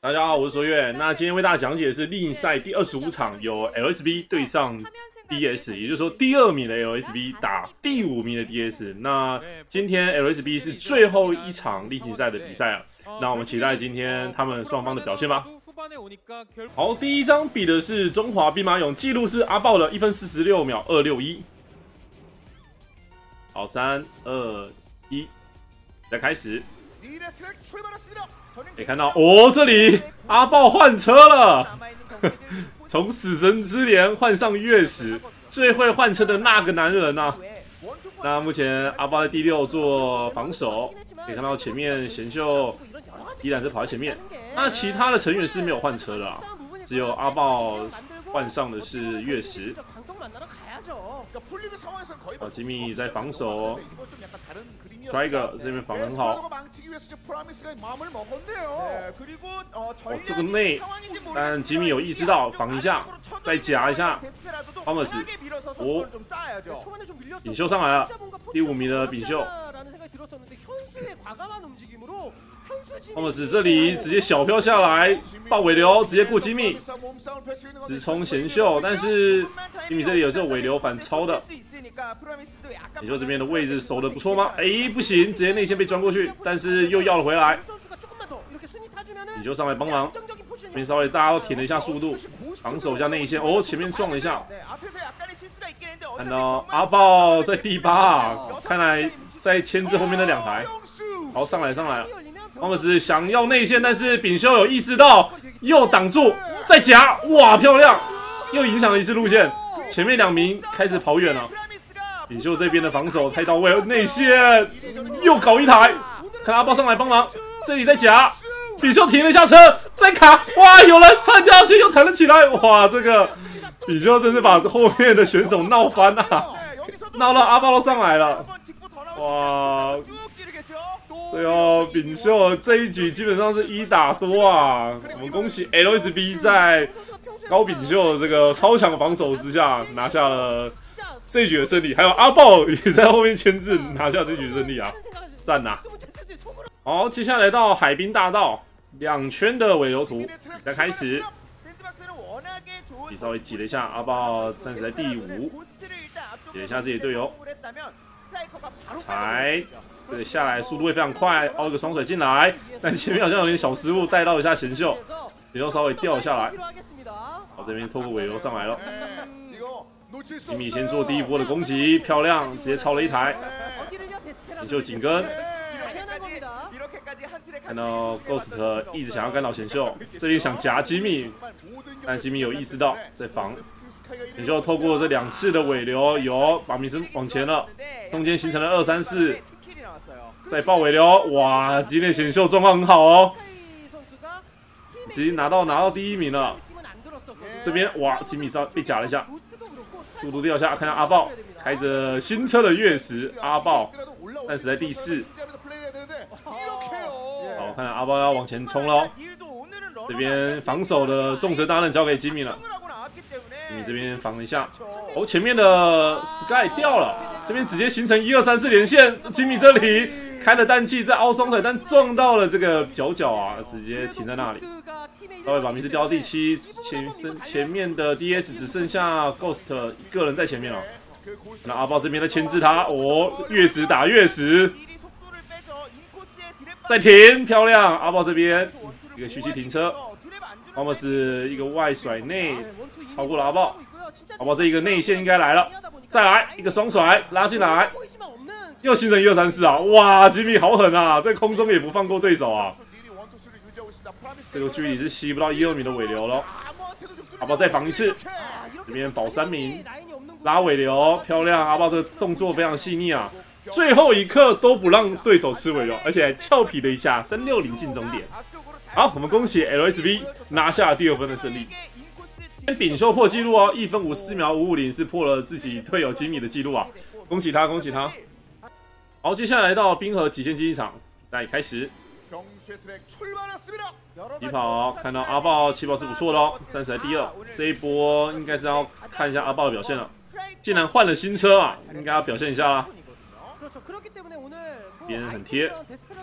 大家好，我是卓越。那今天为大家讲解的是例赛第二十五场，由 LSB 对上 DS，也就是说第二名的 LSB 打第五名的 DS。那今天 LSB 是最后一场例行赛的比赛了，那我们期待今天他们双方的表现吧。好，第一张比的是中华兵马俑，记录是阿豹的一分四十六秒二六一。好，三二一，来开始。可以看到哦，这里阿豹换车了，从死神之镰换上月食，最会换车的那个男人呐。那目前阿豹在第六做防守，可以看到前面贤秀依然是跑在前面。那其他的成员是没有换车的，只有阿豹换上的是月食。啊，吉米在防守。抓一个，这边防很好。哦，这个内，但吉米有意识到防一下，再夹一下。汤姆斯，哦，炳秀上来了，第五名的炳秀。汤姆斯这里直接小飘下来，爆尾流，直接过吉米，直冲贤秀，但是吉米这里有这个尾流反超的。你说这边的位置守的不错吗？哎，不行，直接内线被钻过去，但是又要了回来。你就上来帮忙，这边稍微大家都停了一下速度，防守一下内线。哦，前面撞了一下，看到阿豹在第八，看来在牵制后面的两台。好，上来上来了，汤姆斯想要内线，但是炳修有意识到，又挡住，再夹，哇，漂亮，又影响了一次路线，前面两名开始跑远了。领袖这边的防守太到位了，内线又搞一台，看阿豹上来帮忙，这里再夹，领袖停了一下车，再卡，哇，有人窜掉去又弹了起来，哇，这个领袖真是把后面的选手闹翻了，闹到阿豹都上来了，哇，最后炳秀这一局基本上是一打多啊，我们恭喜 LSB 在高炳秀这个超强防守之下拿下了。这一局的胜利，还有阿豹也在后面牵制，拿下这局胜利啊，赞呐！好，接下来到海滨大道两圈的尾流图，再开始。你稍微挤了一下，阿豹暂时在第五，点一下自己队友，踩，对下来速度会非常快，凹一个双腿进来，但前面好像有点小失误，带到一下贤秀，贤秀稍微掉下来，好，这边透过尾流上来了。吉米先做第一波的攻击，漂亮，直接超了一台。你就紧跟，看到 Ghost 一直想要干扰贤秀，这里想夹吉米，但吉米有意识到在防。你就透过这两次的尾流，有把米森往前了，中间形成了二三四，再爆尾流，哇，今天贤秀状况很好哦，直接拿到拿到第一名了。这边哇，吉米遭被夹了一下。速度掉下，看到阿豹开着新车的月食，阿豹暂时在第四。好，看到阿豹要往前冲喽。这边防守的重责大任交给吉米了，吉米这边防一下。哦，前面的 Sky 掉了，这边直接形成一二三四连线。吉米这里开了氮气在凹双腿，但撞到了这个角角啊，直接停在那里。稍微把名字掉到第七，前身前面的 DS 只剩下 Ghost 一个人在前面了。那阿豹这边在牵制他，哦，月食打月食，再停，漂亮！阿豹这边一个蓄气停车，阿豹是一个外甩内，超过了阿豹。阿豹这一个内线应该来了，再来一个双甩拉进来，又形成一二三四啊！哇，吉米好狠啊，在空中也不放过对手啊！这个距离是吸不到一二米的尾流了，阿豹再防一次，这边保三名，拉尾流，漂亮！阿豹这个动作非常细腻啊，最后一刻都不让对手吃尾流，而且还俏皮了一下，三六零进终点。好，我们恭喜 L S V 拿下第二分的胜利。炳秀破纪录哦，一分五四秒五五零是破了自己队友吉米的记录啊，恭喜他，恭喜他。好，接下来到冰河极限竞技场，比赛开始。起跑，看到阿豹起跑是不错的哦，暂时在第二。这一波应该是要看一下阿豹的表现了。竟然换了新车啊，应该要表现一下啦。别人很贴，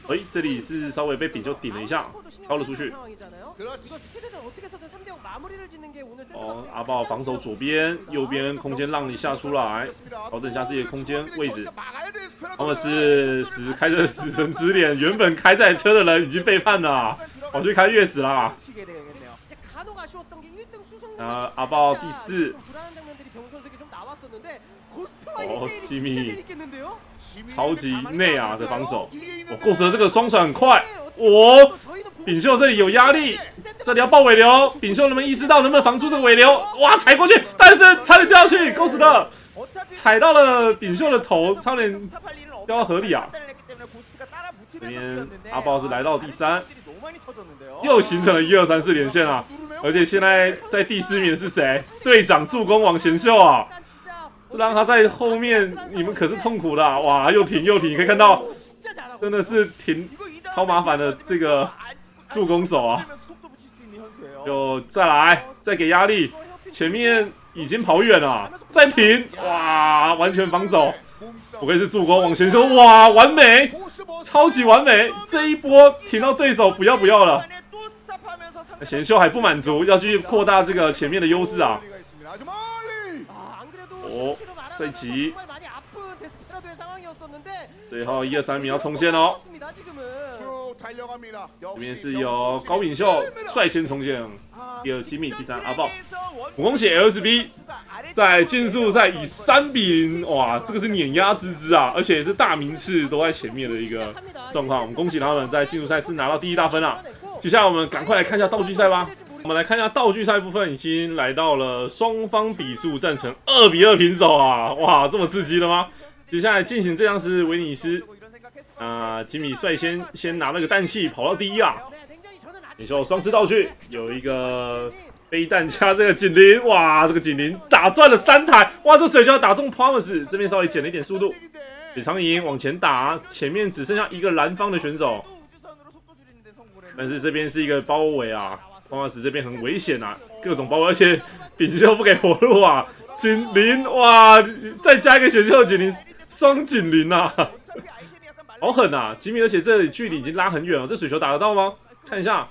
哎，这里是稍微被比丘顶了一下，飘了出去。哦，阿豹防守左边，右边空间让你下出来，调整一下自己的空间位置。他们是死开着死神之脸，原本开在车的人已经背叛了，跑去开月死啦。啊，阿豹第四。哦，吉米，超级内啊的防守，我过时的这个双甩很快，我炳秀这里有压力，这里要爆尾流，炳秀能不能意识到能不能防住这个尾流？哇，踩过去，但是差点掉下去，够死的，踩到了炳秀的头，差点掉到河里啊！这边阿豹是来到第三，又形成了一二三四连线啊！而且现在在第四名是谁？队长助攻王贤秀啊！这让他在后面，你们可是痛苦的哇！又停又停，可以看到，真的是停超麻烦的这个助攻手啊！就再来，再给压力，前面已经跑远了，再停，哇！完全防守，不愧是助攻往前修，哇！完美，超级完美，这一波停到对手不要不要了。贤秀还不满足，要去扩大这个前面的优势啊！哦，再急，最后一二三名要冲线哦。这边是由高敏秀率先冲线，第二吉米，第三阿豹。我恭喜 LSB 在竞速赛以三比零，哇，这个是碾压之姿啊，而且是大名次都在前面的一个状况。我们恭喜他们在竞速赛是拿到第一大分啊。接下来我们赶快来看一下道具赛吧。我们来看一下道具赛部分，已经来到了双方比数战成二比二平手啊！哇，这么刺激的吗？接下来进行这样是威尼斯，啊，吉米率先先拿了个氮气跑到第一啊！你说双吃道具有一个飞弹加这个警铃，哇，这个警铃打转了三台，哇，这水就要打中 Promise，这边稍微减了一点速度，李长银往前打，前面只剩下一个蓝方的选手，但是这边是一个包围啊。，Promise 这边很危险啊，各种包围，而且丙秀不给活路啊！警铃哇，再加一个选秀警铃，双警铃啊，好狠啊！吉米，而且这里距离已经拉很远了，这水球打得到吗？看一下，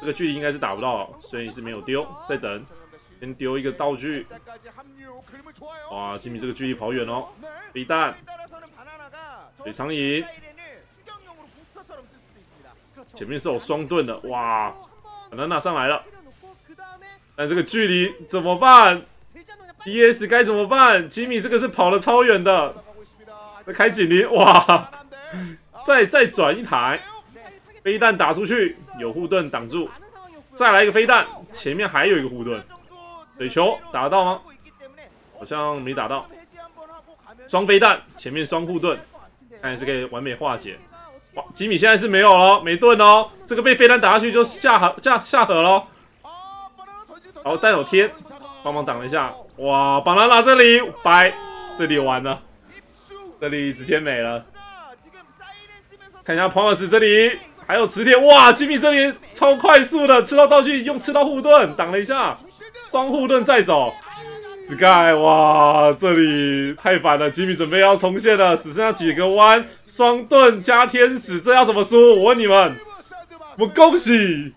这个距离应该是打不到，所以是没有丢。再等，先丢一个道具。哇，吉米这个距离跑远哦，飞弹，水长影，前面是有双盾的，哇！娜娜上来了，但这个距离怎么办？E.S 该怎么办？吉米这个是跑了超远的，再开警铃，哇！再再转一台飞弹打出去，有护盾挡住，再来一个飞弹，前面还有一个护盾，水球打得到吗？好像没打到，双飞弹，前面双护盾，看来是可以完美化解。哇，吉米现在是没有了，没盾哦。这个被飞弹打下去就下河下下河喽。好，但有天帮忙挡了一下。哇，绑拉拉这里掰，这里完了，这里直接没了。看一下庞老师这里还有磁铁，哇，吉米这里超快速的吃到道具，用吃到护盾挡了一下，双护盾在手。Sky，哇，这里太烦了！吉米准备要重现了，只剩下几个弯，双盾加天使，这要怎么输？我问你们，我恭喜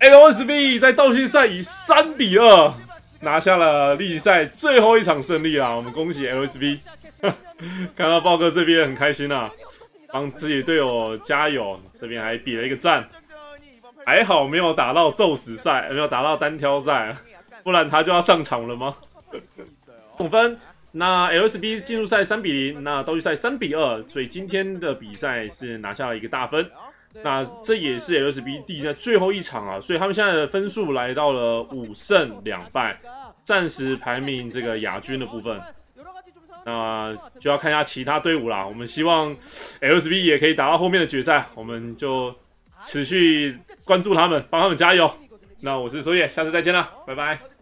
LSB 在道具赛以三比二拿下了历赛最后一场胜利啊！我们恭喜 LSB，看到豹哥这边很开心啊，帮自己队友加油，这边还比了一个赞，还好没有打到宙死赛，没有打到单挑赛，不然他就要上场了吗？总分，那 LSB 进入赛三比零，那道具赛三比二，所以今天的比赛是拿下了一个大分。那这也是 LSB 第在最后一场啊，所以他们现在的分数来到了五胜两败，暂时排名这个亚军的部分。那就要看一下其他队伍啦。我们希望 LSB 也可以打到后面的决赛，我们就持续关注他们，帮他们加油。那我是苏叶，下次再见啦，拜拜。